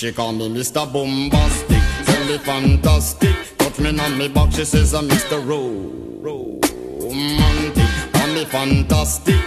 She call me Mr. Bombastic, tell me fantastic. Touch me on me back, she says uh, I'm Mr. Romantic. Call me fantastic.